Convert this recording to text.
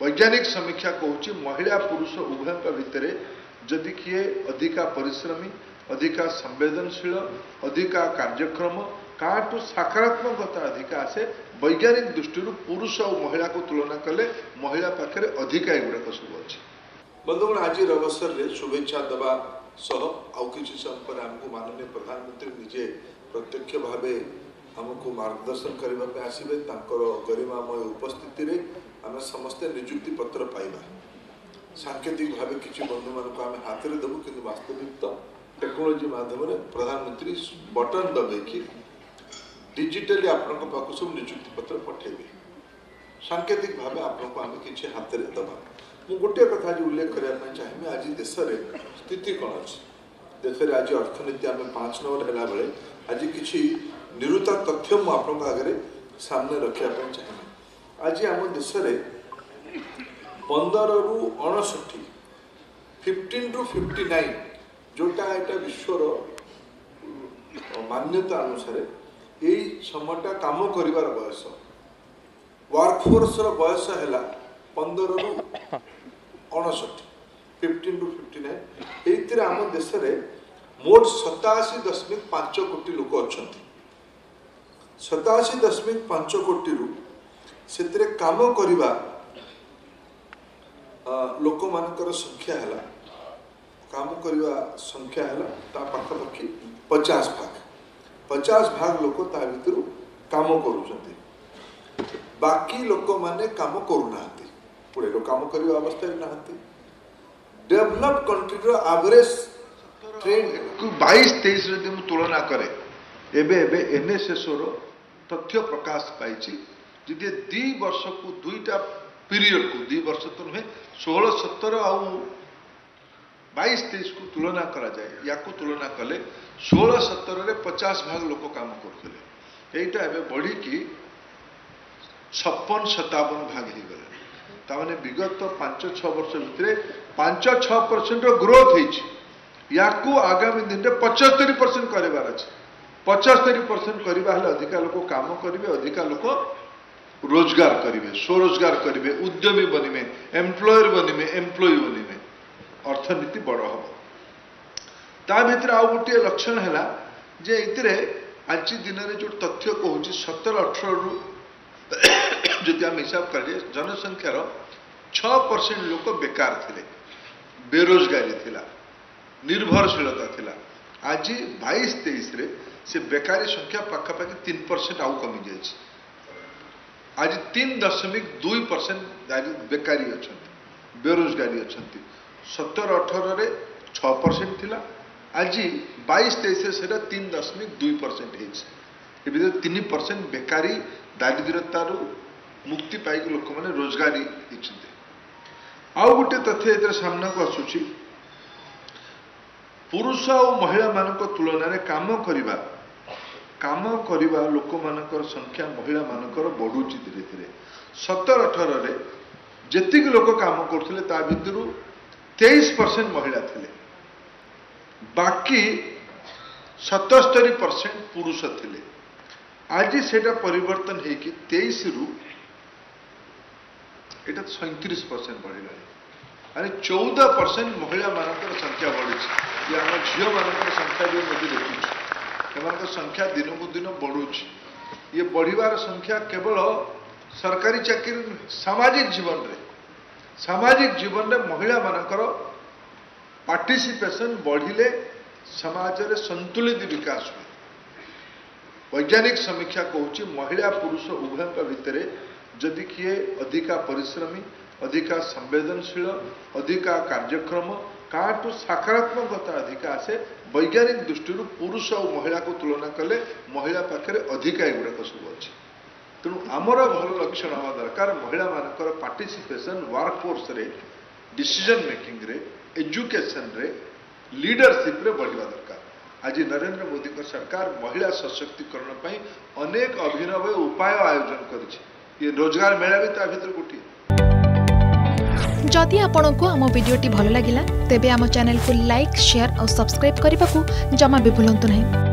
ବୈଜ୍ଞାନିକ ସମୀକ୍ଷା କହୁଛି ମହିଳା ପୁରୁଷ ଉଭୟଙ୍କ ଭିତରେ ଯଦି କିଏ ଅଧିକା ପରିଶ୍ରମୀ ଅଧିକା ସମ୍ବେଦନଶୀଳ ଅଧିକା କାର୍ଯ୍ୟକ୍ଷମ କାହାଠୁ ସକାରାତ୍ମକତା ଅଧିକା ଆସେ ବୈଜ୍ଞାନିକ ଦୃଷ୍ଟିରୁ ପୁରୁଷ ଆଉ ମହିଳାକୁ ତୁଳନା କଲେ ମହିଳା ପାଖରେ ଅଧିକା ଏଗୁଡ଼ାକ ସବୁ ଅଛି ବନ୍ଧୁଗଣ ଆଜିର ଅବସରରେ ଶୁଭେଚ୍ଛା ଦେବା ସହ ଆଉ କିଛି ସମୟ ପରେ ଆମକୁ ମାନନୀୟ ପ୍ରଧାନମନ୍ତ୍ରୀ ନିଜେ ପ୍ରତ୍ୟକ୍ଷ ଭାବେ ଆମକୁ ମାର୍ଗଦର୍ଶନ କରିବା ପାଇଁ ଆସିବେ ତାଙ୍କର ଗରିମାମୟ ଉପସ୍ଥିତିରେ ଆମେ ସମସ୍ତେ ନିଯୁକ୍ତି ପତ୍ର ପାଇବା। ସାଙ୍କେତିକ ଭାବେ କିଛି ବନ୍ଧୁମାନଙ୍କୁ ଆମେ ହାତରେ ଦେବୁ କିନ୍ତୁ ବାସ୍ତବିକ ତ ଟେକ୍ନୋଲୋଜି ମାଧ୍ୟମରେ ପ୍ରଧାନମନ୍ତ୍ରୀ ବଟନ୍ ଦବେଇକି ଡିଜିଟାଲି ଆପଣଙ୍କ ପାଖକୁ ସବୁ ନିଯୁକ୍ତି ପତ୍ର ପଠାଇବେ। ସାଙ୍କେତିକ ଭାବେ ଆପଣଙ୍କୁ ଆମେ କିଛି ହାତରେ ଦେବା। ମୁଁ ଗୋଟିଏ କଥା ଆଜି ଉଲ୍ଲେଖ କରିବା ପାଇଁ ଚାହିଁବି ଆଜି ଦେଶରେ ସ୍ଥିତି କ'ଣ ଅଛି? ଦେଶରେ ଆଜି ଅର୍ଥନୀତି ଆମେ ପାଞ୍ଚ ନମ୍ବର ହେଲା ବେଳେ ଆଜି କିଛି ନିରୁତା ତଥ୍ୟ ମୁଁ ଆପଣଙ୍କ ଆଗରେ ସାମ୍ନାରେ ରଖିବା ପାଇଁ ଚାହିଁବି ଆଜି ଆମ ଦେଶରେ ପନ୍ଦରରୁ ଅଣଷଠି ଫିଫ୍ଟିନ୍ ଟୁ ଫିଫ୍ଟି ନାଇନ୍ ଯେଉଁଟା ଏଇଟା ବିଶ୍ୱର ମାନ୍ୟତା ଅନୁସାରେ ଏଇ ସମୟଟା କାମ କରିବାର ବୟସ। ୱାର୍କଫୋର୍ସର ବୟସ ହେଲା ପନ୍ଦରରୁ ଅଣଷଠି ଫିଫ୍ଟିନ୍ ଟୁ ଫିଫ୍ଟି ନାଇନ୍ ଏଇଥିରେ ଆମ ଦେଶରେ ମୋଟ ସତାଅଶୀ ଦଶମିକ ପାଞ୍ଚ କୋଟି ଲୋକ ଅଛନ୍ତି। ସତାଅଶୀ ଦଶମିକ ପାଞ୍ଚ କୋଟିରୁ ସେଥିରେ କାମ କରିବା ଲୋକମାନଙ୍କର ସଂଖ୍ୟା ହେଲା। କାମ କରିବା ସଂଖ୍ୟା ହେଲା ତା ପାଖାପାଖି ପଚାଶ ଭାଗ। ପଚାଶ ଭାଗ ଲୋକ ତା ଭିତରୁ କାମ କରୁଛନ୍ତି। ବାକି ଲୋକମାନେ କାମ କରୁନାହାନ୍ତି। ପୁଣି ଲୋକ କାମ କରିବା ଅବସ୍ଥାରେ ନାହାନ୍ତି। ଡେଭଲପ କଣ୍ଟ୍ରିର ଆଭରେଜ ବାଇଶ ତେଇଶ ଯଦି ମୁଁ ତୁଳନା କରେ ଏବେ ଏବେ ଏନ୍ଏସ୍ଏସ୍ଓର ତଥ୍ୟ ପ୍ରକାଶ ପାଇଛି ଯଦି ଦୁଇ ବର୍ଷକୁ ଦୁଇଟା ପିରିୟଡ଼କୁ ଦୁଇ ବର୍ଷ ତ ନୁହେଁ ଷୋହଳ ସତର ଆଉ ବାଇଶ ତେଇଶକୁ ତୁଳନା କରାଯାଏ ୟାକୁ ତୁଳନା କଲେ ଷୋହଳ ସତରରେ ପଚାଶ ଭାଗ ଲୋକ କାମ କରୁଥିଲେ। ଏଇଟା ଏବେ ବଢ଼ିକି ଛପନ ସତାବନ ଭାଗ ହେଇଗଲାଣି। ତାମାନେ ବିଗତ ପାଞ୍ଚ ଛଅ ବର୍ଷ ଭିତରେ ପାଞ୍ଚ ଛଅ ପରସେଣ୍ଟର ଗ୍ରୋଥ୍ ହେଇଛି। ୟାକୁ ଆଗାମୀ ଦିନରେ ପଚସ୍ତରୀ ପରସେଣ୍ଟ କରିବାର ଅଛି। ପଚସ୍ତରୀ ପରସେଣ୍ଟ କରିବା ହେଲେ ଅଧିକା ଲୋକ କାମ କରିବେ ଅଧିକା ଲୋକ ରୋଜଗାର କରିବେ ସ୍ୱରୋଜଗାର କରିବେ ଉଦ୍ୟମୀ ବନିବେ ଏମ୍ପ୍ଲୟର ବନିବେ ଏମ୍ପ୍ଲୟି ବନିବେ। ଅର୍ଥନୀତି ବଡ଼ ହେବ। ତା ଭିତରେ ଆଉ ଗୋଟିଏ ଲକ୍ଷଣ ହେଲା ଯେ ଏଥିରେ ଆଜି ଦିନରେ ଯେଉଁ ତଥ୍ୟ କହୁଛି ସତର ଅଠରରୁ ଯଦି ଆମେ ହିସାବ କରାଯାଏ ଜନସଂଖ୍ୟାର ଛଅ ପରସେଣ୍ଟ ଲୋକ ବେକାର ଥିଲେ ବେରୋଜଗାରୀ ଥିଲା ନିର୍ଭରଶୀଳତା ଥିଲା। ଆଜି ବାଇଶ ତେଇଶରେ ସେ ବେକାରୀ ସଂଖ୍ୟା ପାଖାପାଖି ତିନି ପରସେଣ୍ଟ ଆଉ କମିଯାଇଛି। ଆଜି ତିନି ଦଶମିକ ଦୁଇ ପରସେଣ୍ଟ ବେକାରୀ ଅଛନ୍ତି ବେରୋଜଗାରୀ ଅଛନ୍ତି। ସତର ଅଠରରେ ଛଅ ପରସେଣ୍ଟ ଥିଲା ଆଜି ବାଇଶ ତେଇଶରେ ସେଇଟା ତିନି ଦଶମିକ ଦୁଇ ପରସେଣ୍ଟ ହେଇଛି। ଏ ଭିତରେ ତିନି ପରସେଣ୍ଟ ବେକାରୀ ଦାରିଦ୍ର୍ୟତାରୁ ମୁକ୍ତି ପାଇକି ଲୋକମାନେ ରୋଜଗାରୀ ହେଇଛନ୍ତି। ଆଉ ଗୋଟେ ତଥ୍ୟ ଏଥିରେ ସାମ୍ନାକୁ ଆସୁଛି। ପୁରୁଷ ଆଉ ମହିଳାମାନଙ୍କ ତୁଳନାରେ କାମ କରିବା କାମ କରିବା ଲୋକମାନଙ୍କର ସଂଖ୍ୟା ମହିଳାମାନଙ୍କର ବଢ଼ୁଛି ଧୀରେ ଧୀରେ। ସତର ଅଠରରେ ଯେତିକି ଲୋକ କାମ କରୁଥିଲେ ତା ଭିତରୁ ତେଇଶ ପରସେଣ୍ଟ ମହିଳା ଥିଲେ। ବାକି ସତସ୍ତରୀ ପରସେଣ୍ଟ ପୁରୁଷ ଥିଲେ। ଆଜି ସେଇଟା ପରିବର୍ତ୍ତନ ହେଇକି ତେଇଶରୁ ଏଇଟା ସଇଁତିରିଶ ପରସେଣ୍ଟ ବଢ଼ିଲାଣି। ଆରେ ଚଉଦ ପରସେଣ୍ଟ ମହିଳାମାନଙ୍କର ସଂଖ୍ୟା ବଢ଼ିଛି। ଆମ ଝିଅମାନଙ୍କର ସଂଖ୍ୟା ବି ମଧ୍ୟ ଦେଖୁଛୁ। ଏମାନଙ୍କ ସଂଖ୍ୟା ଦିନକୁ ଦିନ ବଢ଼ୁଛି। ଇଏ ବଢ଼ିବାର ସଂଖ୍ୟା କେବଳ ସରକାରୀ ଚାକିରି ସାମାଜିକ ଜୀବନରେ। ସାମାଜିକ ଜୀବନରେ ମହିଳାମାନଙ୍କର ପାର୍ଟିସିପେସନ୍ ବଢ଼ିଲେ ସମାଜରେ ସନ୍ତୁଳିତ ବିକାଶ ହୁଏ। ବୈଜ୍ଞାନିକ ସମୀକ୍ଷା କହୁଛି ମହିଳା ପୁରୁଷ ଉଭୟଙ୍କ ଭିତରେ ଯଦି କିଏ ଅଧିକା ପରିଶ୍ରମୀ ଅଧିକା ସମ୍ବେଦନଶୀଳ ଅଧିକା କାର୍ଯ୍ୟକ୍ଷମ କାହାଠୁ ସକାରାତ୍ମକତା ଅଧିକା ଆସେ ବୈଜ୍ଞାନିକ ଦୃଷ୍ଟିରୁ ପୁରୁଷ ଆଉ ମହିଳାକୁ ତୁଳନା କଲେ ମହିଳା ପାଖରେ ଅଧିକା ଏଗୁଡ଼ାକ ସବୁ ଅଛି। ତେଣୁ ଆମର ଭଲ ଲକ୍ଷଣ ହେବା ଦରକାର ମହିଳାମାନଙ୍କର ପାର୍ଟିସିପେସନ୍ ୱାର୍କ ଫୋର୍ସରେ ଡିସିଜନ୍ ମେକିଂରେ ଏଜୁକେସନ୍ରେ ଲିଡରସିପ୍ରେ ବଢ଼ିବା ଦରକାର। ଆଜି ନରେନ୍ଦ୍ର ମୋଦୀଙ୍କ ସରକାର ମହିଳା ସଶକ୍ତିକରଣ ପାଇଁ ଅନେକ ଅଭିନବ ଉପାୟ ଆୟୋଜନ କରିଛି। ଇଏ ରୋଜଗାର ମେଳା ବି ତା ଭିତରୁ ଗୋଟିଏ जदि आपंक आम भिडी भल लगा तेब चैनल को लाइक सेयार और सब्सक्राइब करने को जमा भी भूलु नहीं।